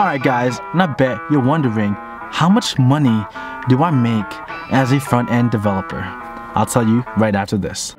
Alright guys, and I bet you're wondering, how much money do I make as a front-end developer? I'll tell you right after this.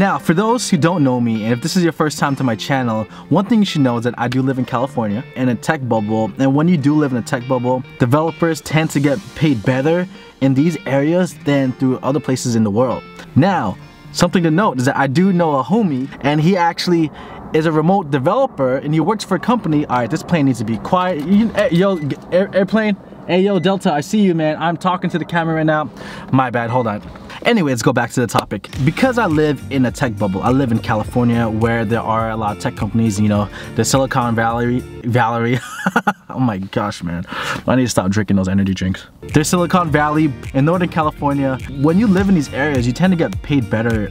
Now, for those who don't know me, and if this is your first time to my channel, one thing you should know is that I do live in California in a tech bubble, and when you do live in a tech bubble, developers tend to get paid better in these areas than through other places in the world. Now, something to note is that I do know a homie, and he actually is a remote developer, and he works for a company. All right, this plane needs to be quiet. You, eh, yo, airplane. Hey, yo, Delta, I see you, man. I'm talking to the camera right now. My bad, hold on. Anyway, let's go back to the topic. Because I live in a tech bubble, I live in California where there are a lot of tech companies, you know, the Silicon Valley, Valerie. oh my gosh, man. I need to stop drinking those energy drinks. There's Silicon Valley in Northern California. When you live in these areas, you tend to get paid better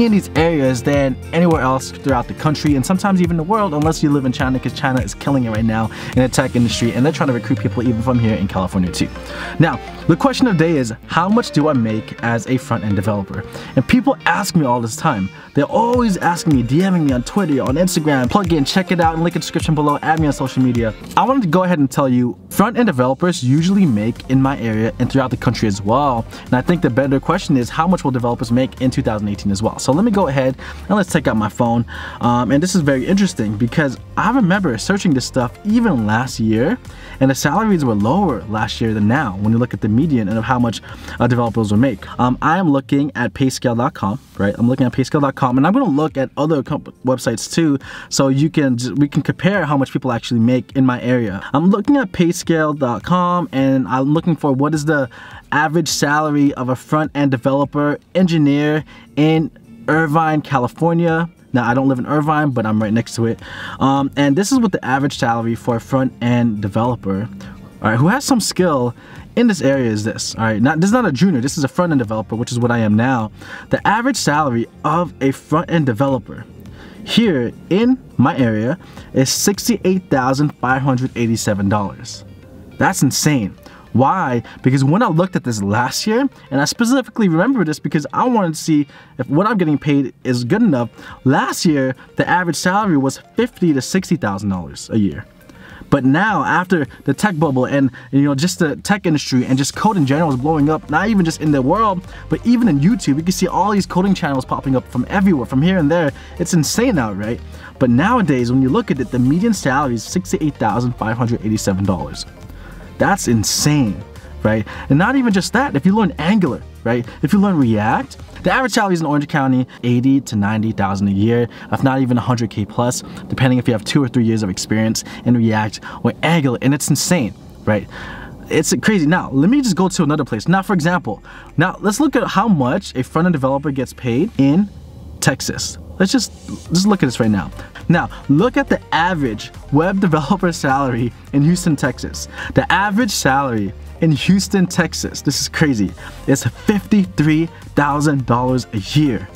in these areas than anywhere else throughout the country and sometimes even the world unless you live in China because China is killing it right now in the tech industry and they're trying to recruit people even from here in California too. Now, the question of the day is how much do I make as a front-end developer? And people ask me all this time. They're always asking me, DMing me on Twitter, on Instagram, plug in, check it out, link in the description below, add me on social media. I wanted to go ahead and tell you, front-end developers usually make in my area and throughout the country as well. And I think the better question is how much will developers make in 2018 as well? So let me go ahead and let's take out my phone. Um, and this is very interesting because I remember searching this stuff even last year and the salaries were lower last year than now when you look at the median and of how much uh, developers will make. Um, I am looking at payscale.com, right? I'm looking at payscale.com and I'm going to look at other websites too so you can we can compare how much people actually make in my area. I'm looking at payscale.com and I'm looking for what is the average salary of a front-end developer engineer in Irvine, California. Now, I don't live in Irvine, but I'm right next to it. Um, and this is what the average salary for a front-end developer, all right, who has some skill in this area is this, all right? Not, this is not a junior, this is a front-end developer, which is what I am now. The average salary of a front-end developer here in my area is $68,587. That's insane. Why? Because when I looked at this last year, and I specifically remember this because I wanted to see if what I'm getting paid is good enough. Last year, the average salary was fifty to sixty thousand dollars a year. But now, after the tech bubble and you know just the tech industry and just code in general is blowing up, not even just in the world, but even in YouTube, you can see all these coding channels popping up from everywhere, from here and there. It's insane now, right? But nowadays, when you look at it, the median salary is $68,587. That's insane, right? And not even just that, if you learn Angular, right? If you learn React, the average salary in Orange County, 80 to 90,000 a year, if not even 100K plus, depending if you have two or three years of experience in React or Angular, and it's insane, right? It's crazy. Now, let me just go to another place. Now, for example, now let's look at how much a front-end developer gets paid in Texas. Let's just, just look at this right now. Now, look at the average web developer salary in Houston, Texas. The average salary in Houston, Texas, this is crazy, is $53,000 a year.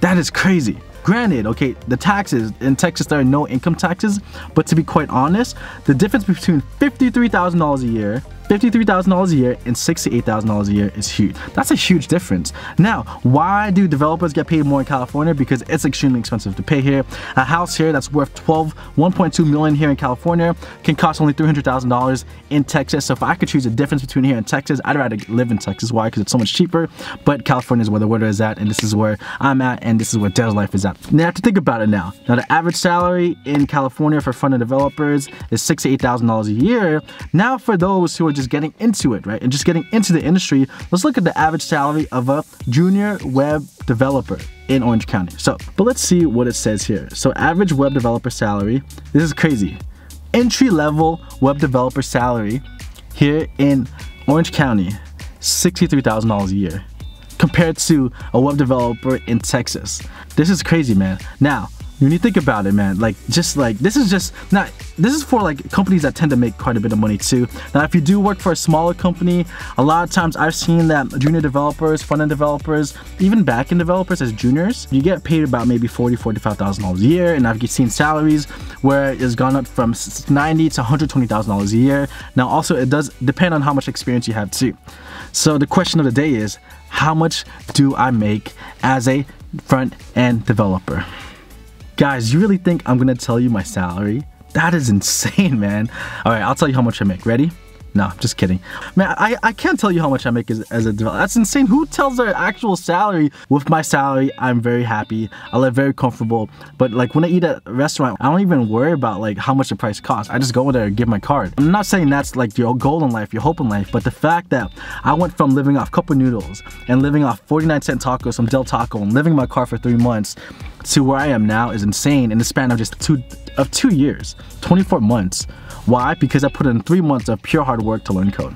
That is crazy. Granted, okay, the taxes in Texas, there are no income taxes, but to be quite honest, the difference between $53,000 a year $53,000 a year and $68,000 a year is huge. That's a huge difference. Now, why do developers get paid more in California? Because it's extremely expensive to pay here. A house here that's worth 12, 1.2 million here in California can cost only $300,000 in Texas. So if I could choose a difference between here and Texas, I'd rather live in Texas. Why? Because it's so much cheaper. But California is where the weather is at, and this is where I'm at, and this is where devs life is at. Now, you have to think about it now. Now, the average salary in California for front-end developers is $68,000 a year. Now, for those who are just getting into it, right? And just getting into the industry, let's look at the average salary of a junior web developer in Orange County. So, but let's see what it says here. So average web developer salary, this is crazy. Entry level web developer salary here in Orange County, $63,000 a year compared to a web developer in Texas. This is crazy, man. Now, when you think about it, man, like just like this is just not this is for like companies that tend to make quite a bit of money too. Now, if you do work for a smaller company, a lot of times I've seen that junior developers, front-end developers, even back-end developers as juniors, you get paid about maybe 40, 45,000 dollars a year, and I've seen salaries where it's gone up from 90 to 120,000 dollars a year. Now, also it does depend on how much experience you have too. So the question of the day is, how much do I make as a front end developer? Guys, you really think I'm gonna tell you my salary? That is insane, man. All right, I'll tell you how much I make. Ready? No, just kidding. Man, I, I can't tell you how much I make as, as a developer. That's insane. Who tells their actual salary? With my salary, I'm very happy. I live very comfortable. But like when I eat at a restaurant, I don't even worry about like how much the price costs. I just go there and give my card. I'm not saying that's like your goal in life, your hope in life, but the fact that I went from living off cup of noodles and living off 49 cent tacos from Del Taco and living in my car for three months to where I am now is insane in the span of just two of two years, 24 months. Why? Because I put in three months of pure hard work to learn code.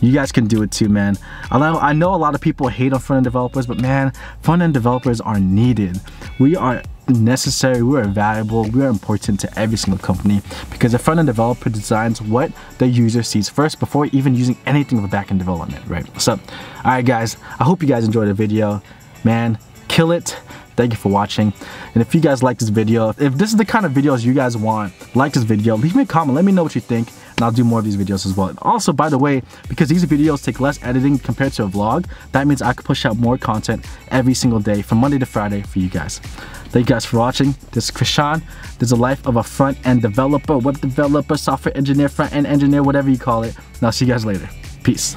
You guys can do it too, man. I know a lot of people hate on front-end developers, but man, front-end developers are needed. We are necessary, we are valuable, we are important to every single company because a front-end developer designs what the user sees first before even using anything with back-end development, right? So, all right guys, I hope you guys enjoyed the video. Man, kill it. Thank you for watching. And if you guys like this video, if this is the kind of videos you guys want, like this video, leave me a comment. Let me know what you think and I'll do more of these videos as well. Also, by the way, because these videos take less editing compared to a vlog, that means I can push out more content every single day from Monday to Friday for you guys. Thank you guys for watching. This is Chris Sean. This is the life of a front-end developer, web developer, software engineer, front-end engineer, whatever you call it. And I'll see you guys later. Peace.